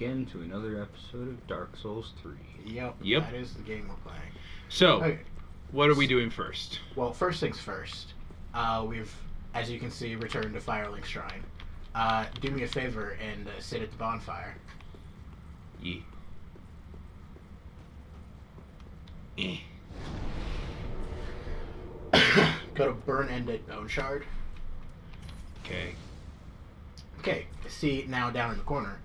again to another episode of Dark Souls 3. Yep. Yep. That is the game we're playing. So, Okay. what are we doing first? Well, first things first. Uh, we've, as you can see, returned to Firelink Shrine. Uh, do me a favor and uh, sit at the bonfire. Yeah. Eh. Go to Burn Undead Bone Shard. Okay. Okay. See now down in the corner,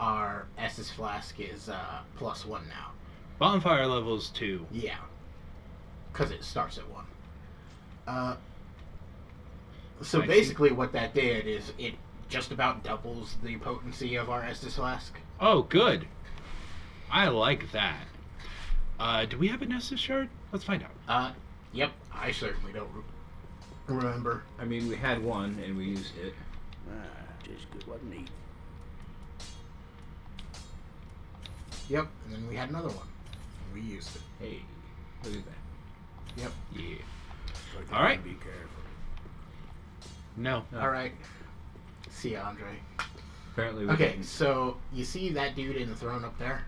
our Estus flask is uh, plus one now. Bonfire levels two. Yeah. Because it starts at one. Uh, so I see. basically, what that did is it just about doubles the potency of our Estus flask. Oh, good. I like that. Uh, do we have a Estus shard? Let's find out. Uh, yep. I certainly don't re- remember. I mean, we had one and we used it. Ah, just good, wasn't he? Yep. And then we had another one. We used it. Hey, look at that. Yep. Yeah. But All right. Be careful. No. No. All right. See ya, Andre. Apparently we Okay, didn't. so you see that dude in the throne up there?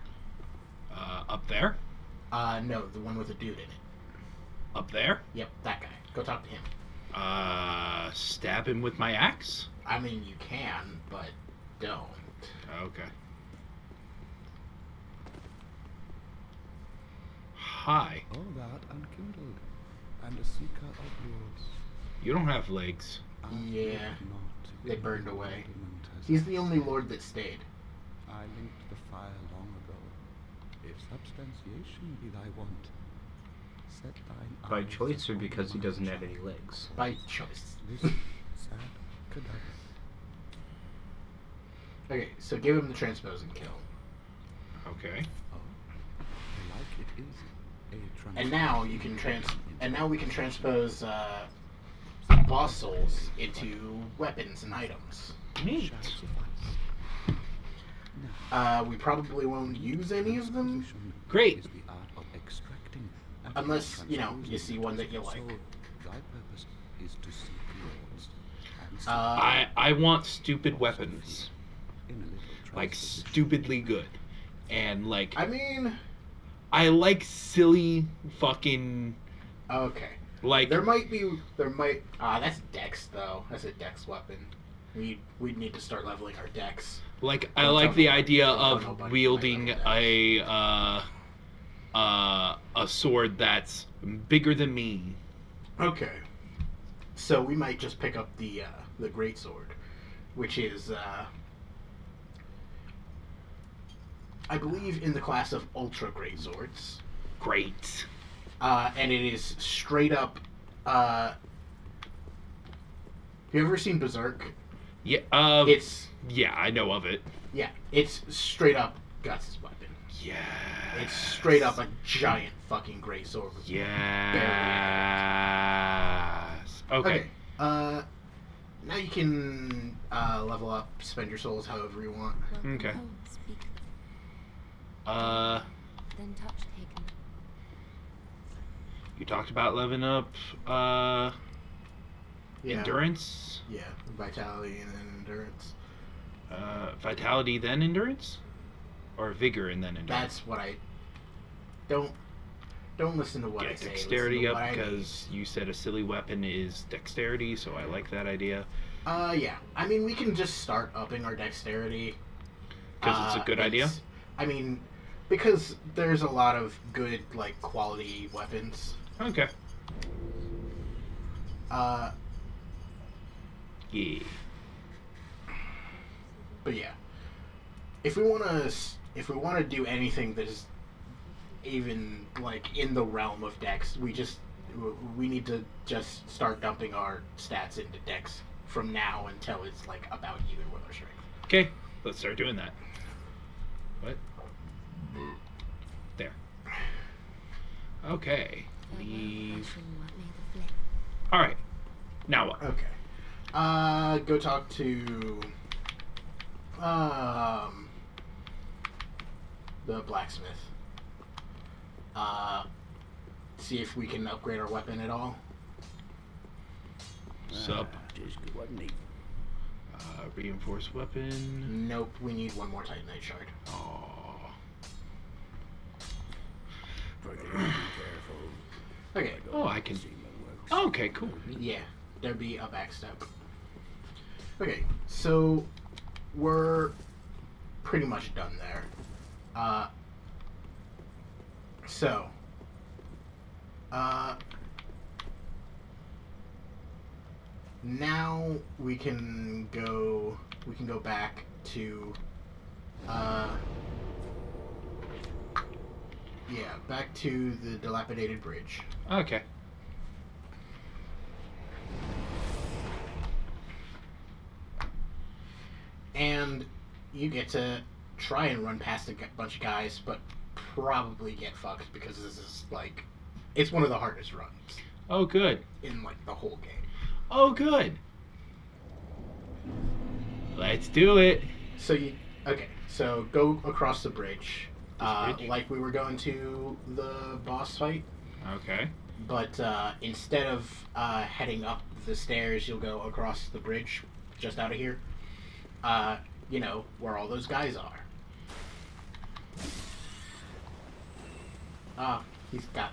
Uh, up there? Uh, no, the one with the dude in it. Up there? Yep, that guy. Go talk to him. Uh, stab him with my axe? I mean, you can, but don't. Okay. Hi. All that unkindled, and a seeker of yours. You don't have legs. I Yeah, not they burned away. He's the only lord that stayed. I linked the fire long ago. If substantiation be thy want, set thine By choice or because he doesn't have any legs? By choice. This sad cadaver. Okay, so give him the Transposing Kiln. Okay. Oh, like it is a And now you can trans. And now we can transpose uh, boss souls into weapons and items. Neat. Uh, we probably won't use any of them. Great. is the art of extracting and Unless, you know, you see one that you like. Thy purpose is to seek yours. And Uh, I I want stupid weapons. in a little Like stupidly good. And like I mean, I like silly fucking okay. like There might be. There might. Ah, that's Dex though. That's a Dex weapon. We we need to start leveling our Dex. like I like the idea of wielding a uh uh a sword that's bigger than me. Okay. So we might just pick up the uh, the great sword, which is uh, I believe in the class of ultra great swords, Great. uh, and it is straight up. Uh, have you ever seen Berserk? Yeah. Uh, It's yeah, I know of it. yeah, it's straight up Guts' weapon. Yeah. It's straight up a giant fucking great sword. with Yes. Okay. Okay. Uh, now you can uh, level up, spend your souls however you want. Okay. Speak. Uh, Then touch taken. you talked about leveling up uh Yeah. endurance, Yeah, vitality and then endurance. uh vitality then endurance, or vigor and then endurance. That's what I don't don't listen to what I Get say. dexterity listen up what I because you said a silly weapon is dexterity, so I like that idea uh yeah, I mean we can just start upping our dexterity because it's Uh, a good idea. I mean because there's a lot of good like quality weapons. Okay. Uh, Yeah. but yeah, if we want to if we want to do anything that is even like in the realm of dex, we just we need to just start dumping our stats into dex from now until it's like about even with our strength. Okay. Let's start doing that. What? There. Okay. Leave. All right. Now what? Okay. Uh, go talk to um the blacksmith. Uh, see if we can upgrade our weapon at all. Sup? Ah, just good, wasn't? Uh, reinforced weapon. Nope, we need one more Titanite shard. Oh. Forget to be careful. Okay, Oh, I can. Okay, cool. yeah, there'd be a backstep. Okay, so we're pretty much done there. Uh, so, uh, now we can go. We can go back to. Uh, yeah, back to the dilapidated bridge. Okay. and you get to try and run past a bunch of guys, but probably get fucked because this is like it's one of the hardest runs Oh, good. in like the whole game. Oh, good. Let's do it. So you okay? So go across the bridge, uh, like we were going to the boss fight, Okay. but uh, instead of uh, heading up the stairs, you'll go across the bridge just out of here. Uh, you know where all those guys are. Ah, he's got.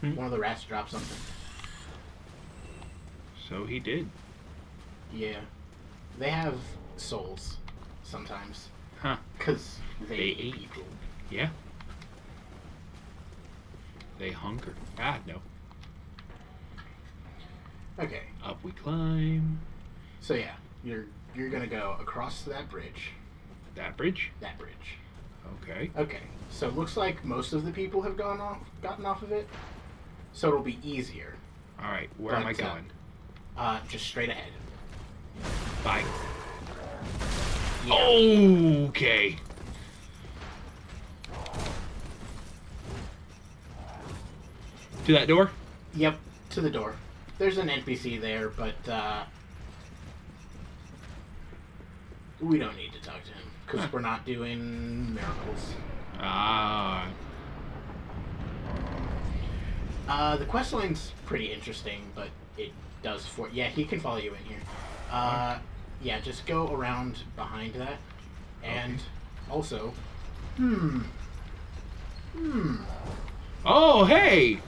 Hmm. One of the rats dropped something. So he did. Yeah, they have souls sometimes. Because they, eat. Yeah. They hunger. Ah, no. Okay, Up we climb. so yeah, you're you're gonna go across that bridge. That bridge. That bridge. Okay. Okay, so it looks like most of the people have gone off, gotten off of it, so it'll be easier. All right. Where am I But, uh, going? Uh, just straight ahead. Bye. Yeah. Okay. To that door? Yep, to the door. There's an NPC there, but uh, we don't need to talk to him because Huh. we're not doing miracles. Ah. Uh, the quest line's pretty interesting, but it does for yeah he can follow you in here. Uh, yeah, just go around behind that, and also, hmm, hmm, Oh, hey.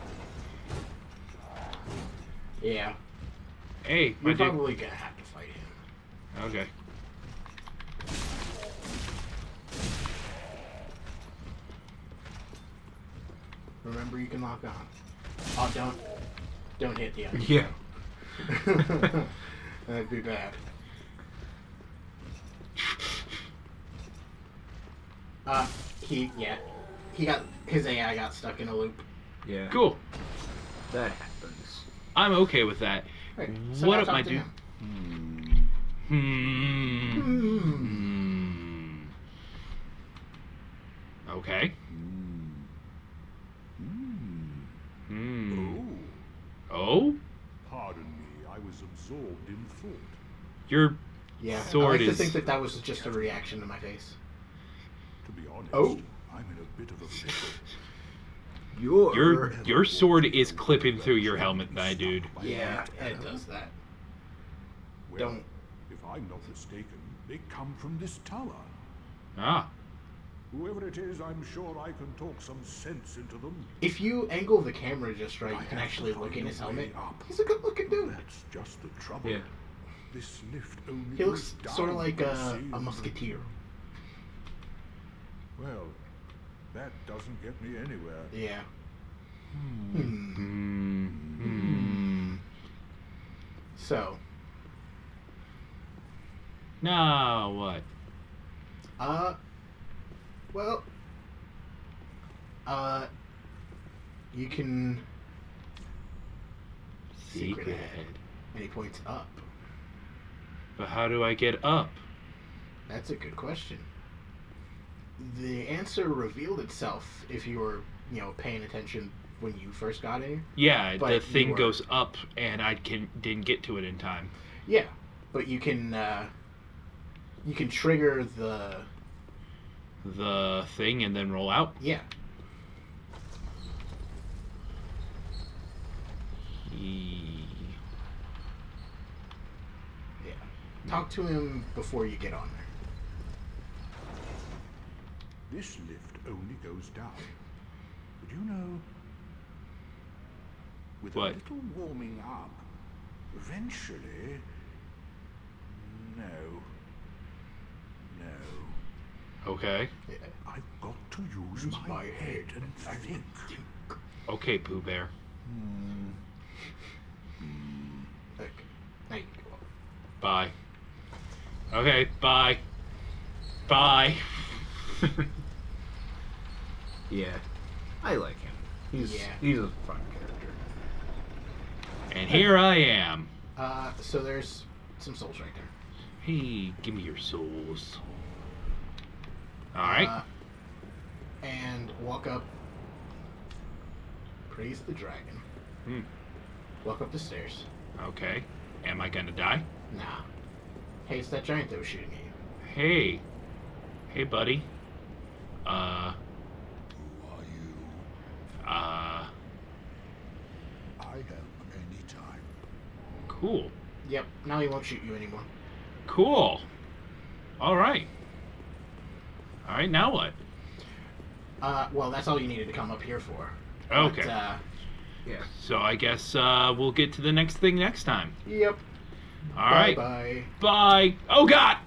yeah, Hey, dude. probably gonna have to fight him. Okay. Remember, you can lock on. Oh, don't, don't hit the other. Yeah. That'd be bad. Uh, he, yeah, he got his AI got stuck in a loop. Yeah. Cool. That happens. I'm okay with that. Right, so what now up, talk my dude? Hmm. Hmm. Hmm. Okay. Hmm. Oh, Oh? pardon me. I was absorbed in thought. Your Yeah, Sword I like is- to think that that was just a reaction to my face. To be honest, Oh. I'm in a bit of a pickle. Your your your sword is clipping through your helmet, my dude. Yeah, it does that. Well, Don't. If I'm not mistaken, they come from this tower. Ah. Whoever it is, I'm sure I can talk some sense into them. If you angle the camera just right, I you can actually look in his helmet. up. He's a good-looking dude. That's just the trouble. Yeah. This lift only He looks sort of like a, a and- musketeer. Well, that doesn't get me anywhere. Yeah. Hmm. Hmm. Hmm. So, Now what? uh, well, uh, you can. Secret Secret head. head. And he points up. But how do I get up? That's a good question. The answer revealed itself if you were, you know, paying attention when you first got in. Yeah, But the thing goes up, and I can didn't get to it in time. Yeah, but you can uh, you can trigger the The thing and then roll out. yeah. E- talk to him before you get on there. This lift only goes down. But you know, with What? a little warming up, eventually. No. No. Okay. I've got to use, Use my, my head head and think. Okay, Pooh Bear. Hmm. Okay. Now you can go up. Bye. Okay, bye. Bye. Yeah. I like him. He's Yeah. he's a fun character. and here I am. Uh, so there's some souls right there. Hey, give me your souls. Alright. Uh, and walk up. Praise the dragon. Hmm. Walk up the stairs. okay. Am I gonna die? Nah. Hey, it's that giant that was shooting at you. Hey. Hey, buddy. Uh. Who are you? Uh. I help anytime. Cool. Yep. Now he won't shoot you anymore. Cool. Alright. Alright, now what? Uh, well, that's all you needed to come up here for. Okay. But, uh, Yeah. So I guess uh, we'll get to the next thing next time. yep. Alright. Bye bye. Bye. Oh, God!